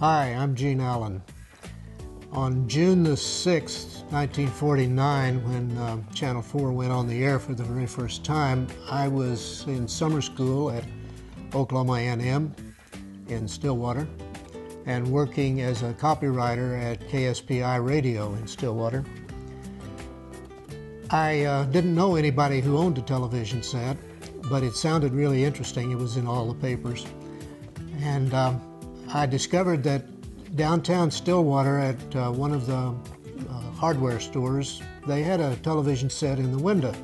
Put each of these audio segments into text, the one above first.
Hi, I'm Gene Allen. On June the 6th, 1949, when um, Channel 4 went on the air for the very first time, I was in summer school at Oklahoma A&M in Stillwater and working as a copywriter at KSPI Radio in Stillwater. I uh, didn't know anybody who owned a television set, but it sounded really interesting. It was in all the papers. And um, I discovered that downtown Stillwater at uh, one of the uh, hardware stores, they had a television set in the window.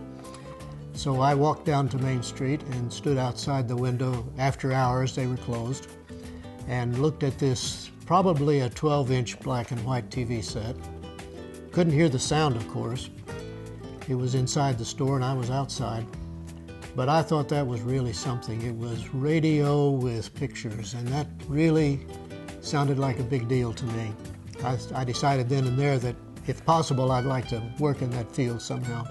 So I walked down to Main Street and stood outside the window after hours, they were closed, and looked at this probably a 12 inch black and white TV set. Couldn't hear the sound, of course. It was inside the store and I was outside. But I thought that was really something. It was radio with pictures, and that really sounded like a big deal to me. I, I decided then and there that if possible, I'd like to work in that field somehow.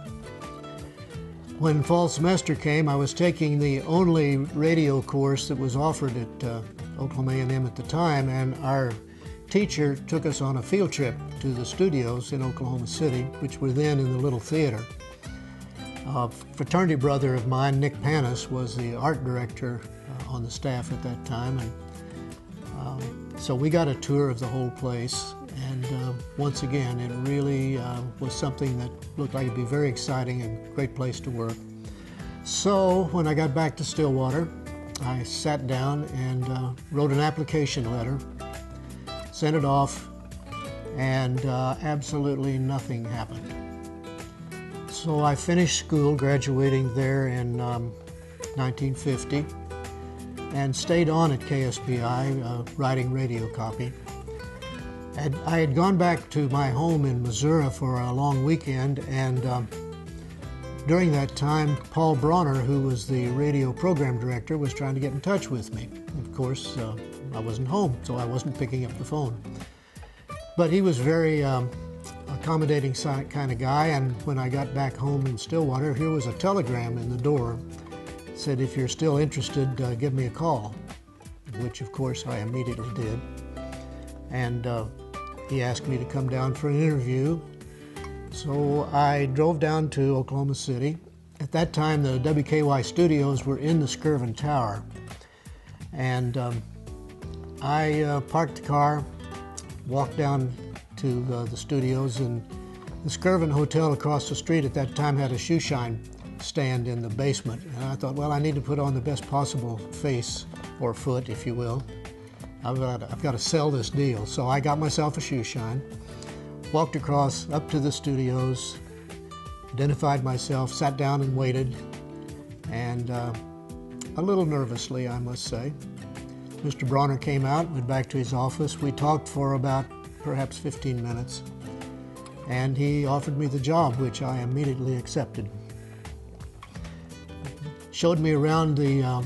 When fall semester came, I was taking the only radio course that was offered at uh, Oklahoma A&M at the time, and our teacher took us on a field trip to the studios in Oklahoma City, which were then in the Little Theater. A fraternity brother of mine, Nick Panis, was the art director uh, on the staff at that time, and um, so we got a tour of the whole place. And uh, once again, it really uh, was something that looked like it'd be very exciting and great place to work. So when I got back to Stillwater, I sat down and uh, wrote an application letter sent it off, and uh, absolutely nothing happened. So I finished school, graduating there in um, 1950, and stayed on at KSPI uh, writing radio copy. And I had gone back to my home in Missouri for a long weekend, and um, during that time, Paul Bronner, who was the radio program director, was trying to get in touch with me. Of course, uh, I wasn't home, so I wasn't picking up the phone. But he was very um, accommodating kind of guy, and when I got back home in Stillwater, here was a telegram in the door. It said, if you're still interested, uh, give me a call, which of course I immediately did. And uh, he asked me to come down for an interview. So I drove down to Oklahoma City. At that time, the WKY studios were in the Skirvin Tower. And um, I uh, parked the car, walked down to uh, the studios, and the Skirvin Hotel across the street at that time had a shoe shine stand in the basement. And I thought, well, I need to put on the best possible face or foot, if you will. I've got, I've got to sell this deal. So I got myself a shoe shine, walked across up to the studios, identified myself, sat down and waited, and uh, a little nervously, I must say. Mr. Bronner came out, went back to his office. We talked for about perhaps 15 minutes, and he offered me the job, which I immediately accepted. Showed me around the, uh,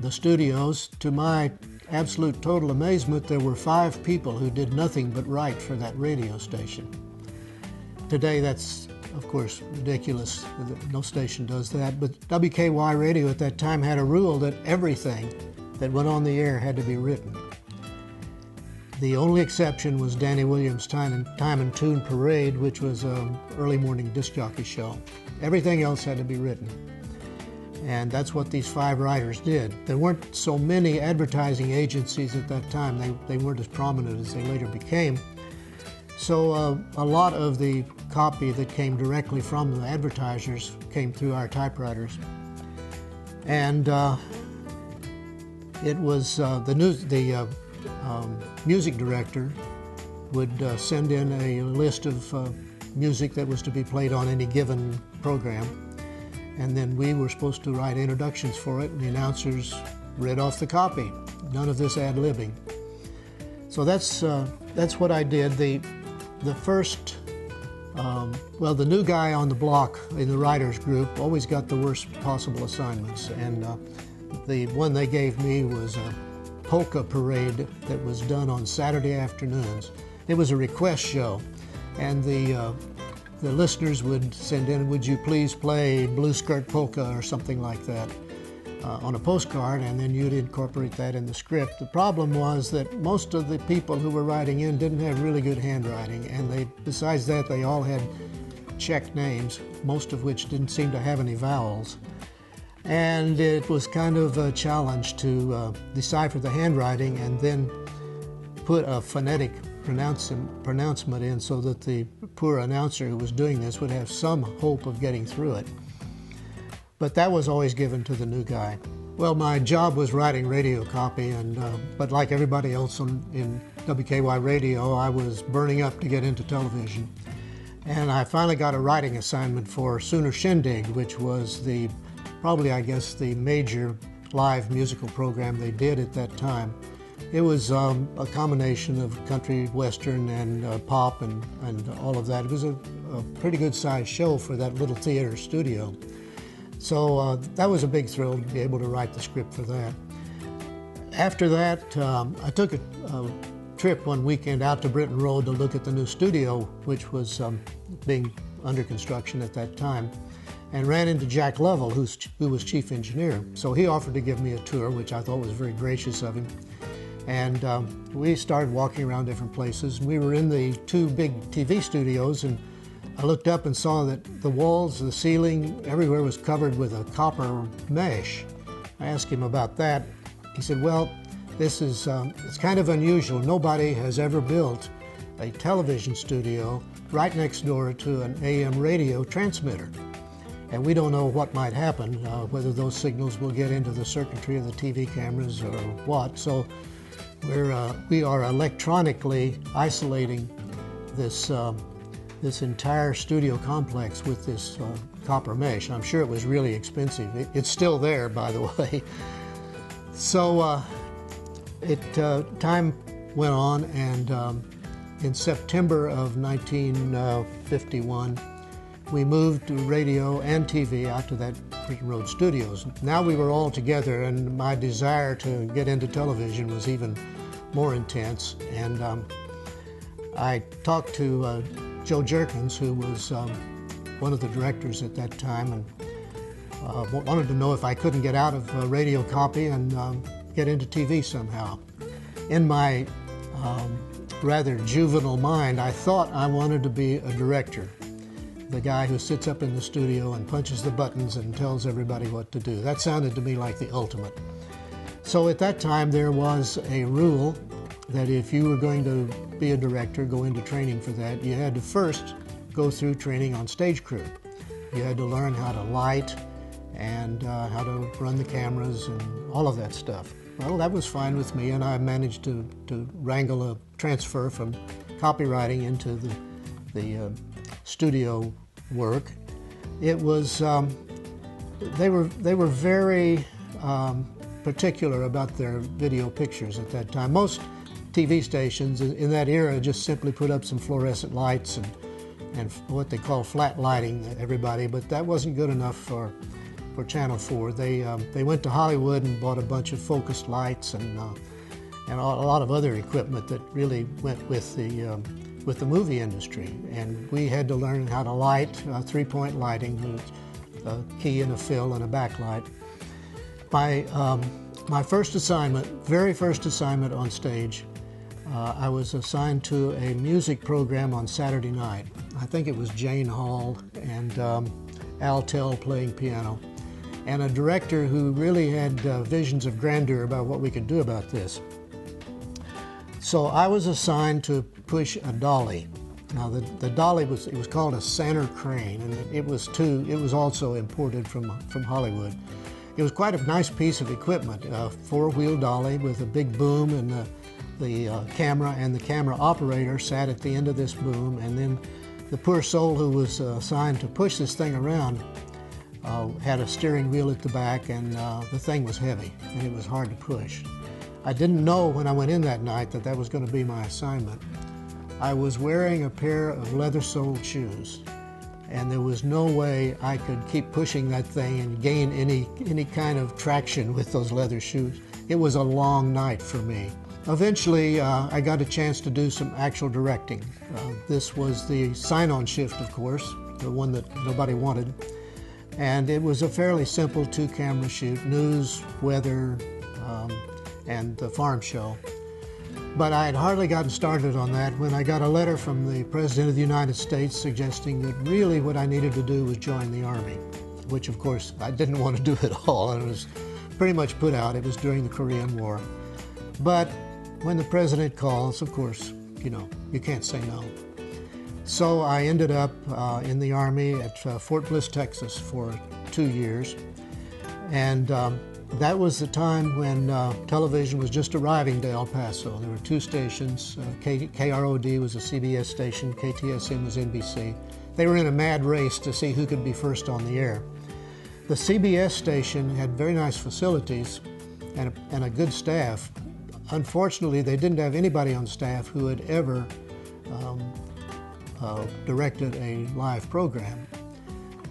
the studios. To my absolute total amazement, there were five people who did nothing but write for that radio station. Today, that's of course ridiculous. No station does that. But WKY Radio at that time had a rule that everything that went on the air had to be written. The only exception was Danny Williams' Time and, Time and Tune Parade, which was an early morning disc jockey show. Everything else had to be written. And that's what these five writers did. There weren't so many advertising agencies at that time. They, they weren't as prominent as they later became. So uh, a lot of the copy that came directly from the advertisers came through our typewriters. And uh, it was uh, the news, the uh, um, music director would uh, send in a list of uh, music that was to be played on any given program, and then we were supposed to write introductions for it, and the announcers read off the copy. None of this ad libbing. So that's uh, that's what I did. The the first um, well, the new guy on the block in the writers group always got the worst possible assignments, and uh, the one they gave me was polka parade that was done on Saturday afternoons. It was a request show, and the uh, the listeners would send in, "Would you please play Blue Skirt Polka or something like that?" uh, on a postcard, and then you'd incorporate that in the script. The problem was that most of the people who were writing in didn't have really good handwriting, and they, besides that, they all had Czech names, most of which didn't seem to have any vowels. And it was kind of a challenge to uh, decipher the handwriting and then put a phonetic pronouncement in so that the poor announcer who was doing this would have some hope of getting through it. But that was always given to the new guy. Well, my job was writing radio copy, and uh, but like everybody else in WKY radio, I was burning up to get into television. And I finally got a writing assignment for Sooner Shindig, which was the probably, I guess, the major live musical program they did at that time. It was um, a combination of country, western, and uh, pop, and, and all of that. It was a, a pretty good sized show for that little theater studio. So uh, that was a big thrill to be able to write the script for that. After that, um, I took a, a, trip one weekend out to Britton Road to look at the new studio, which was um, being under construction at that time, and ran into Jack Lovell, who was chief engineer. So he offered to give me a tour, which I thought was very gracious of him. And um, we started walking around different places. We were in the two big TV studios, and I looked up and saw that the walls, the ceiling, everywhere was covered with a copper mesh. I asked him about that. He said, well, this is, um, it's kind of unusual. Nobody has ever built a television studio right next door to an AM radio transmitter. And we don't know what might happen, uh, whether those signals will get into the circuitry of the TV cameras or what. So we're, uh, we are electronically isolating this um, this entire studio complex with this uh, copper mesh. I'm sure it was really expensive. It, it's still there, by the way. So uh, it uh, time went on, and um, in September of 1951, we moved to radio and TV out to that Road Studios. Now we were all together, and my desire to get into television was even more intense. And um, I talked to uh, Joe Jerkins, who was um, one of the directors at that time, and uh, wanted to know if I couldn't get out of uh, radio copy and um, get into TV somehow. In my um, rather juvenile mind, I thought I wanted to be a director, the guy who sits up in the studio and punches the buttons and tells everybody what to do. That sounded to me like the ultimate. So at that time, there was a rule that if you were going to be a director, go into training for that, you had to first go through training on stage crew. You had to learn how to light and uh, how to run the cameras and all of that stuff. Well, that was fine with me, and I managed to, to wrangle a transfer from copywriting into the, the uh, studio work. It was, um, they, were, they were very um, particular about their video pictures at that time. Most TV stations in that era just simply put up some fluorescent lights and, and what they call flat lighting everybody, but that wasn't good enough for, for Channel 4. They, um, they went to Hollywood and bought a bunch of focused lights and, uh, and a lot of other equipment that really went with the, um, with the movie industry. And we had to learn how to light, uh, three-point lighting, a key and a fill and a backlight. My, um, my first assignment, very first assignment on stage, uh, I was assigned to a music program on Saturday night. I think it was Jane Hall and um, Al Tell playing piano, and a director who really had uh, visions of grandeur about what we could do about this. So I was assigned to push a dolly. Now the, the dolly was it was called a Sanner crane, and it was too it was also imported from from Hollywood. It was quite a nice piece of equipment, a four-wheel dolly with a big boom and a the uh, camera and the camera operator sat at the end of this boom, and then the poor soul who was uh, assigned to push this thing around uh, had a steering wheel at the back, and uh, the thing was heavy, and it was hard to push. I didn't know when I went in that night that that was going to be my assignment. I was wearing a pair of leather-soled shoes, and there was no way I could keep pushing that thing and gain any, any kind of traction with those leather shoes. It was a long night for me. Eventually, uh, I got a chance to do some actual directing. Uh, this was the sign on shift, of course, the one that nobody wanted. And it was a fairly simple two camera shoot news, weather, um, and the farm show. But I had hardly gotten started on that when I got a letter from the President of the United States suggesting that really what I needed to do was join the Army, which of course I didn't want to do at all. And it was pretty much put out. It was during the Korean War. But when the President calls, of course, you know, you can't say no. So I ended up uh, in the Army at uh, Fort Bliss, Texas for two years. And um, that was the time when uh, television was just arriving to El Paso. There were two stations. Uh, K- KROD was a CBS station, KTSM was NBC. They were in a mad race to see who could be first on the air. The CBS station had very nice facilities and a, and a good staff. Unfortunately, they didn't have anybody on staff who had ever um, uh, directed a live program.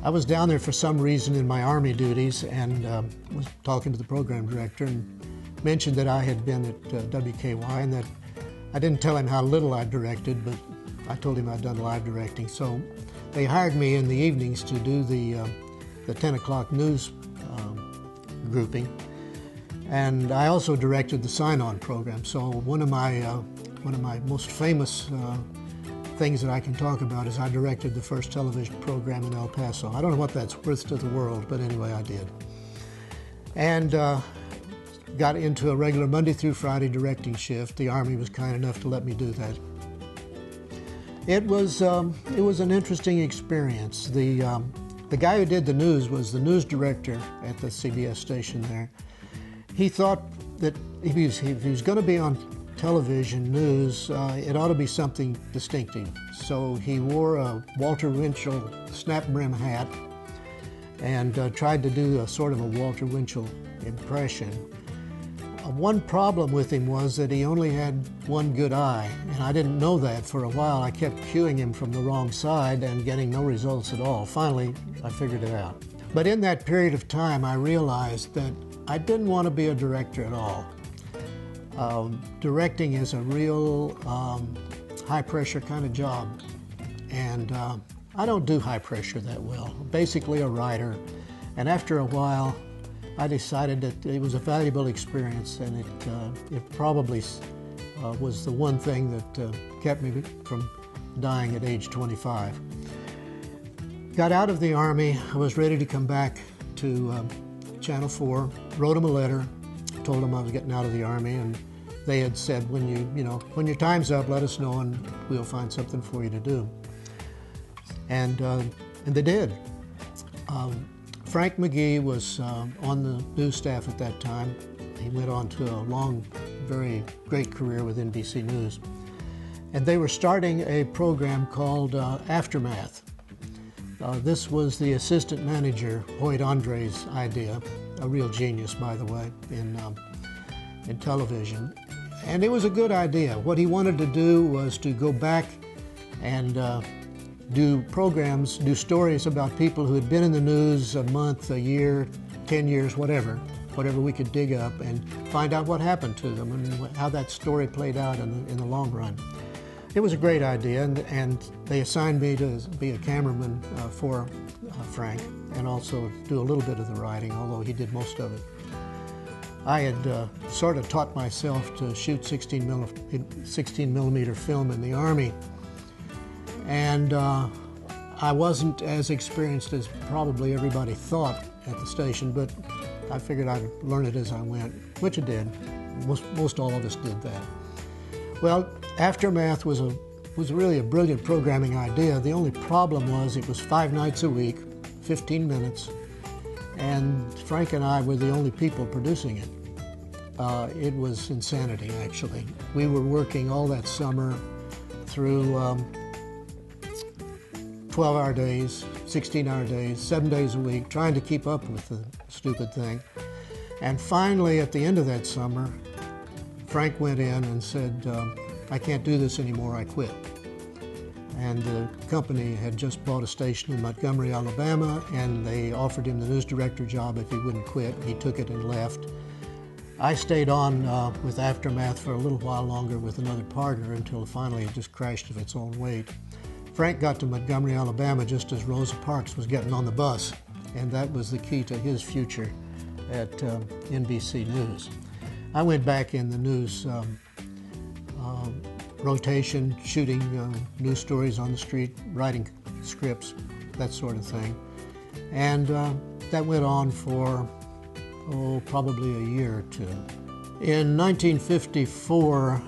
I was down there for some reason in my Army duties and uh, was talking to the program director and mentioned that I had been at uh, WKY and that I didn't tell him how little I directed, but I told him I'd done live directing. So they hired me in the evenings to do the, uh, the 10 o'clock news um, grouping. And I also directed the sign-on program. So one of my, uh, one of my most famous uh, things that I can talk about is I directed the first television program in El Paso. I don't know what that's worth to the world, but anyway, I did. And uh, got into a regular Monday through Friday directing shift. The Army was kind enough to let me do that. It was um, it was an interesting experience. The um, the guy who did the news was the news director at the CBS station there. He thought that if he was, he was going to be on television news, uh, it ought to be something distinctive. So he wore a Walter Winchell snap brim hat and uh, tried to do a sort of a Walter Winchell impression. Uh, one problem with him was that he only had one good eye, and I didn't know that for a while. I kept cueing him from the wrong side and getting no results at all. Finally, I figured it out. But in that period of time, I realized that I didn't want to be a director at all. Um, directing is a real um, high pressure kind of job, and uh, I don't do high pressure that well. basically a writer, and after a while, I decided that it was a valuable experience, and it uh, it probably uh, was the one thing that uh, kept me from dying at age 25. Got out of the Army. I was ready to come back to um, Channel 4. Wrote him a letter told them I was getting out of the Army, and they had said, when you, you know, when your time's up, let us know and we'll find something for you to do. And, uh, and they did. Um, Frank McGee was uh, on the news staff at that time. He went on to a long, very great career with NBC News. And they were starting a program called uh, Aftermath. Uh, this was the assistant manager, Hoyt Andre's idea, a real genius, by the way, in, um, in television. And it was a good idea. What he wanted to do was to go back and uh, do programs, do stories about people who had been in the news a month, a year, 10 years, whatever, whatever we could dig up, and find out what happened to them and how that story played out in the, in the long run. It was a great idea, and, and they assigned me to be a cameraman uh, for uh, Frank and also do a little bit of the writing, although he did most of it. I had uh, sort of taught myself to shoot 16, milli 16 millimeter film in the Army, and uh, I wasn't as experienced as probably everybody thought at the station, but I figured I'd learn it as I went, which I did. Most, most all of us did that. Well, Aftermath was a was really a brilliant programming idea. The only problem was it was five nights a week, 15 minutes, and Frank and I were the only people producing it. Uh, it was insanity, actually. We were working all that summer through um, 12 hour days, 16 hour days, seven days a week, trying to keep up with the stupid thing. And finally, at the end of that summer, Frank went in and said, um, I can't do this anymore, I quit. And the company had just bought a station in Montgomery, Alabama, and they offered him the news director job if he wouldn't quit. He took it and left. I stayed on uh, with Aftermath for a little while longer with another partner until finally it just crashed of its own weight. Frank got to Montgomery, Alabama just as Rosa Parks was getting on the bus. and that was the key to his future at uh, NBC News. I went back in the news um, rotation, shooting uh, news stories on the street, writing scripts, that sort of thing. And uh, that went on for, oh, probably a year or two. In 1954,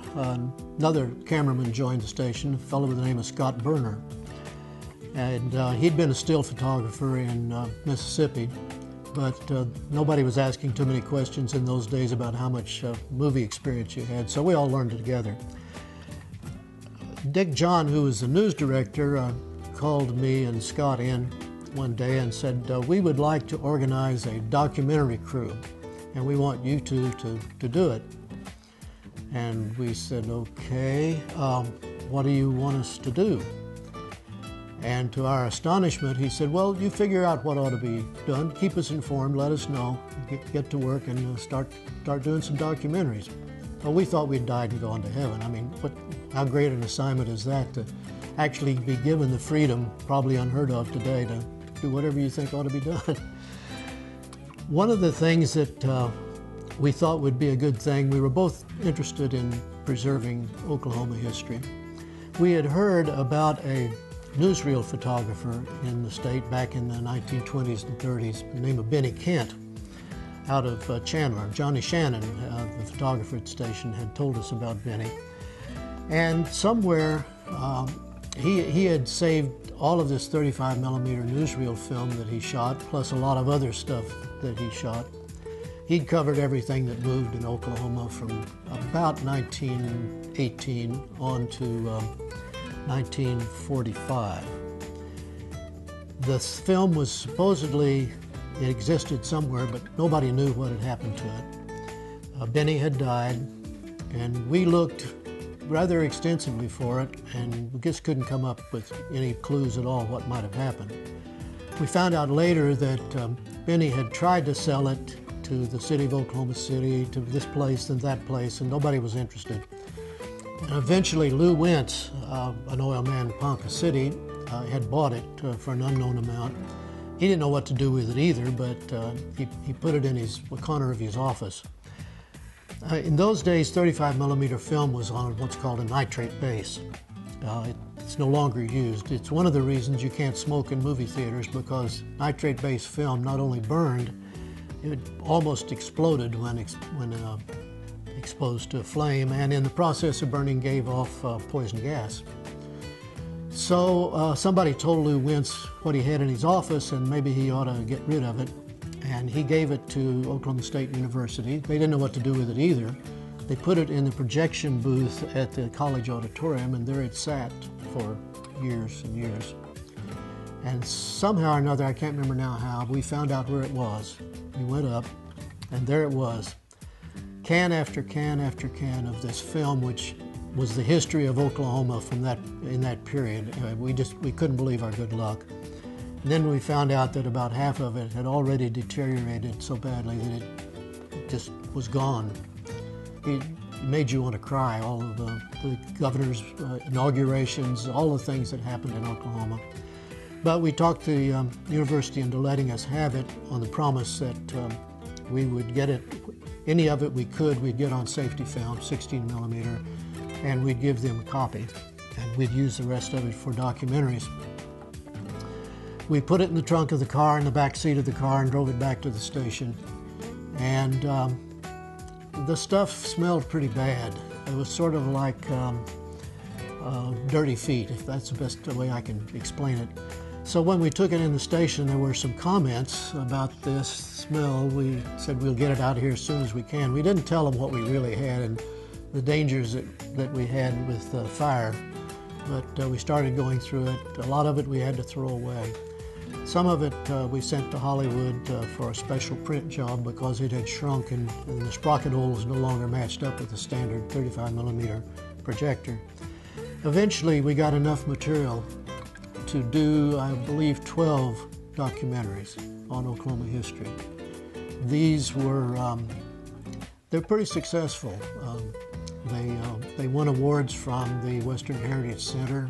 another cameraman joined the station, a fellow by the name of Scott Berner. And uh, he'd been a still photographer in uh, Mississippi, but uh, nobody was asking too many questions in those days about how much uh, movie experience you had, so we all learned together. Dick John, who was the news director, uh, called me and Scott in one day and said, uh, We would like to organize a documentary crew, and we want you two to, to do it. And we said, Okay, um, what do you want us to do? And to our astonishment, he said, Well, you figure out what ought to be done, keep us informed, let us know, get, get to work, and uh, start, start doing some documentaries. Well, we thought we'd died and gone to heaven. I mean, what, how great an assignment is that to actually be given the freedom, probably unheard of today, to do whatever you think ought to be done. One of the things that uh, we thought would be a good thing, we were both interested in preserving Oklahoma history. We had heard about a newsreel photographer in the state back in the 1920s and 30s, the name of Benny Kent, out of uh, Chandler. Johnny Shannon, uh, the photographer at the station, had told us about Benny. And somewhere um, he, he had saved all of this 35 millimeter newsreel film that he shot, plus a lot of other stuff that he shot. He'd covered everything that moved in Oklahoma from about 1918 on to um, 1945. The film was supposedly, it existed somewhere, but nobody knew what had happened to it. Uh, Benny had died, and we looked rather extensively for it, and we just couldn't come up with any clues at all what might have happened. We found out later that um, Benny had tried to sell it to the city of Oklahoma City, to this place and that place, and nobody was interested. And eventually, Lew Wentz, uh, an oil man in Ponca City, uh, had bought it uh, for an unknown amount. He didn't know what to do with it either, but uh, he, he put it in his a corner of his office. Uh, in those days, 35 millimeter film was on what's called a nitrate base. Uh, it, it's no longer used. It's one of the reasons you can't smoke in movie theaters because nitrate based film not only burned, it almost exploded when, ex when uh, exposed to a flame, and in the process of burning, gave off uh, poison gas. So uh, somebody told Lew Wentz what he had in his office, and maybe he ought to get rid of it and he gave it to Oklahoma State University. They didn't know what to do with it either. They put it in the projection booth at the college auditorium, and there it sat for years and years. And somehow or another, I can't remember now how, we found out where it was. We went up, and there it was. Can after can after can of this film, which was the history of Oklahoma from that in that period. Uh, we just we couldn't believe our good luck. Then we found out that about half of it had already deteriorated so badly that it just was gone. It made you want to cry, all of the, the governor's uh, inaugurations, all the things that happened in Oklahoma. But we talked to the um, university into letting us have it on the promise that um, we would get it, any of it we could, we'd get on safety film, 16 millimeter, and we'd give them a copy. And we'd use the rest of it for documentaries. We put it in the trunk of the car, in the back seat of the car, and drove it back to the station. And um, the stuff smelled pretty bad. It was sort of like um, uh, dirty feet, if that's the best way I can explain it. So when we took it in the station, there were some comments about this smell. We said we'll get it out here as soon as we can. We didn't tell them what we really had and the dangers that, that we had with uh, fire, but uh, we started going through it. A lot of it we had to throw away. Some of it uh, we sent to Hollywood uh, for a special print job because it had shrunk and, and, the sprocket holes no longer matched up with the standard 35 millimeter projector. Eventually, we got enough material to do, I believe, 12 documentaries on Oklahoma history. These were, um, they're pretty successful. Um, they, uh, they won awards from the Western Heritage Center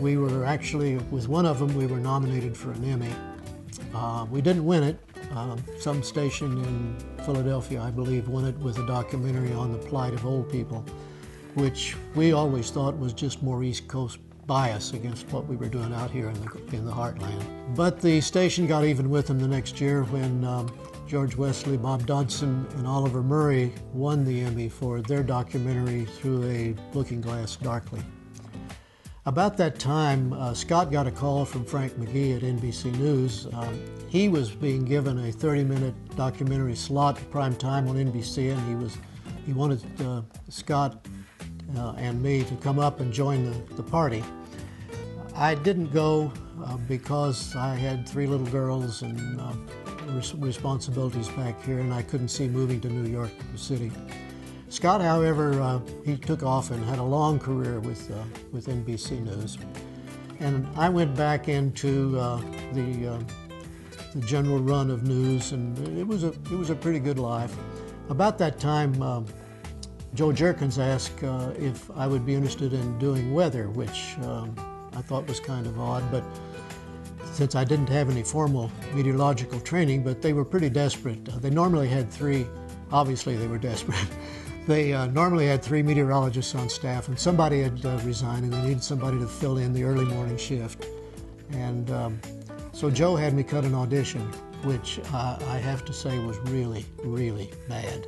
we were actually, with one of them, we were nominated for an Emmy. Uh, we didn't win it. Uh, some station in Philadelphia, I believe, won it with a documentary on the plight of old people, which we always thought was just more East Coast bias against what we were doing out here in the, in the heartland. But the station got even with them the next year when um, George Wesley, Bob Dotson, and Oliver Murray won the Emmy for their documentary Through a Looking Glass Darkly. About that time, uh, Scott got a call from Frank McGee at NBC News. Um, he was being given a 30-minute documentary slot prime time on NBC, and he was he wanted uh, Scott uh, and me to come up and join the, the party. I didn't go uh, because I had three little girls and uh, res responsibilities back here, and I couldn't see moving to New York City. Scott, however, uh, he took off and had a long career with, uh, with NBC News. And I went back into uh, the, uh, the general run of news, and it was a, it was a pretty good life. About that time, um, Joe Jerkins asked uh, if I would be interested in doing weather, which um, I thought was kind of odd, but since I didn't have any formal meteorological training, but they were pretty desperate. Uh, they normally had three, obviously they were desperate. they uh, normally had three meteorologists on staff, and somebody had uh, resigned, and they needed somebody to fill in the early morning shift. And um, so Joe had me cut an audition, which uh, I have to say was really, really bad.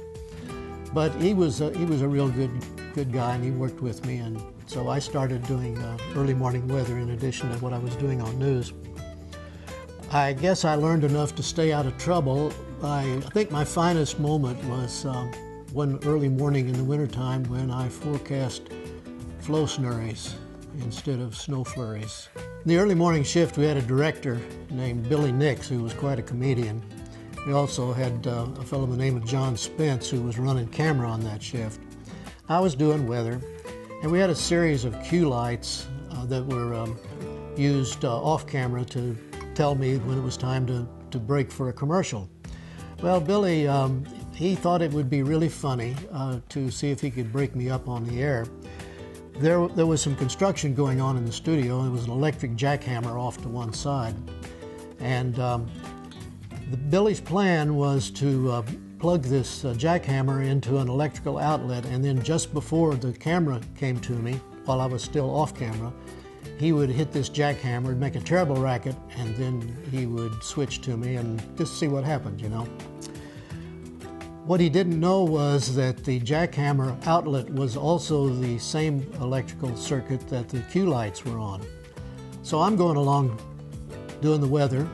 But he was a, he was a real good good guy, and he worked with me, and so I started doing uh, early morning weather in addition to what I was doing on news. I guess I learned enough to stay out of trouble. I, I think my finest moment was um, one early morning in the wintertime when I forecast flow snurries instead of snow flurries. In the early morning shift, we had a director named Billy Nix, who was quite a comedian. We also had uh, a fellow by the name of John Spence who was running camera on that shift. I was doing weather, and we had a series of cue lights uh, that were um, used uh, off camera to tell me when it was time to, to break for a commercial. Well, Billy, um, he thought it would be really funny uh, to see if he could break me up on the air. There, there was some construction going on in the studio. There was an electric jackhammer off to one side. And um, the, Billy's plan was to uh, plug this uh, jackhammer into an electrical outlet, and then just before the camera came to me, while I was still off camera, he would hit this jackhammer and make a terrible racket, and then he would switch to me and just see what happened, you know. What he didn't know was that the jackhammer outlet was also the same electrical circuit that the cue lights were on. So I'm going along doing the weather,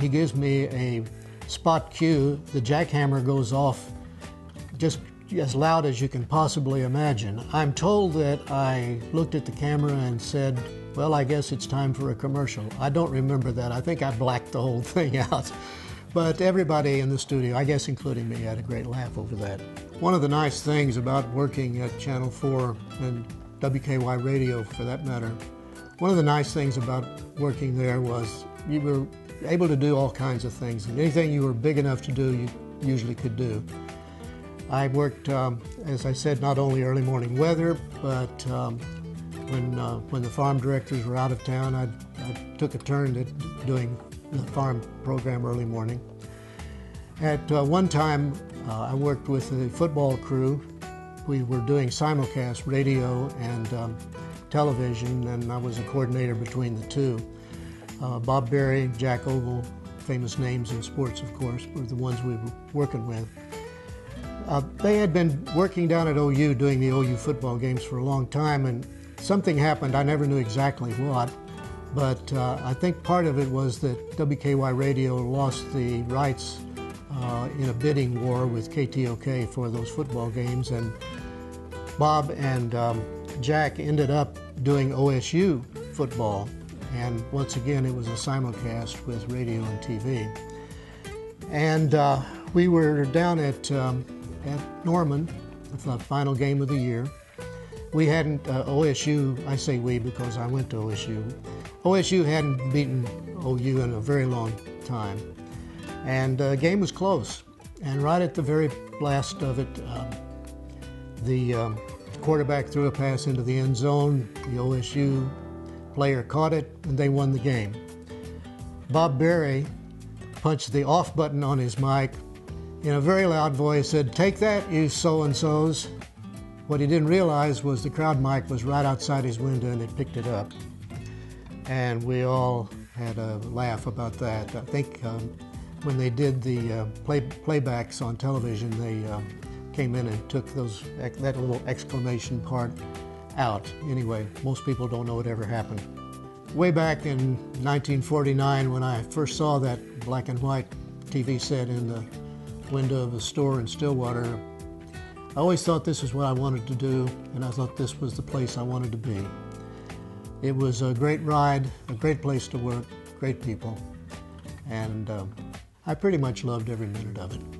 he gives me a spot cue. The jackhammer goes off just as loud as you can possibly imagine. I'm told that I looked at the camera and said, well, I guess it's time for a commercial. I don't remember that. I think I blacked the whole thing out. But everybody in the studio, I guess including me, had a great laugh over that. One of the nice things about working at Channel 4 and WKY Radio for that matter, one of the nice things about working there was you were able to do all kinds of things. And anything you were big enough to do, you usually could do. I worked, um, as I said, not only early morning weather, but um, when, uh, when the farm directors were out of town, I, I took a turn at doing the farm program early morning. At uh, one time, uh, I worked with the football crew. We were doing simulcast radio and um, television, and I was a coordinator between the two. Uh, Bob Barry, Jack Ogle, famous names in sports, of course, were the ones we were working with. Uh, they had been working down at OU doing the OU football games for a long time, and something happened. I never knew exactly what, but uh, I think part of it was that WKY Radio lost the rights uh, in a bidding war with KTOK for those football games, and Bob and um, Jack ended up doing OSU football and once again, it was a simulcast with radio and TV. And uh, we were down at, um, at Norman, the final game of the year. We hadn't, uh, OSU, I say we because I went to OSU. OSU hadn't beaten OU in a very long time. And the uh, game was close. And right at the very last of it, um, the um, quarterback threw a pass into the end zone. The OSU player caught it, and they won the game. Bob Barry punched the off button on his mic. In a very loud voice, said, "Take that, you so and so's." What he didn't realize was the crowd mic was right outside his window, and it picked it up. And we all had a laugh about that. I think um, when they did the uh, play, playbacks on television, they uh, came in and took those that little exclamation part out. Anyway, most people don't know what ever happened. Way back in 1949, when I first saw that black and white TV set in the window of a store in Stillwater, I always thought this was what I wanted to do, and I thought this was the place I wanted to be. It was a great ride, a great place to work, great people, and um, I pretty much loved every minute of it.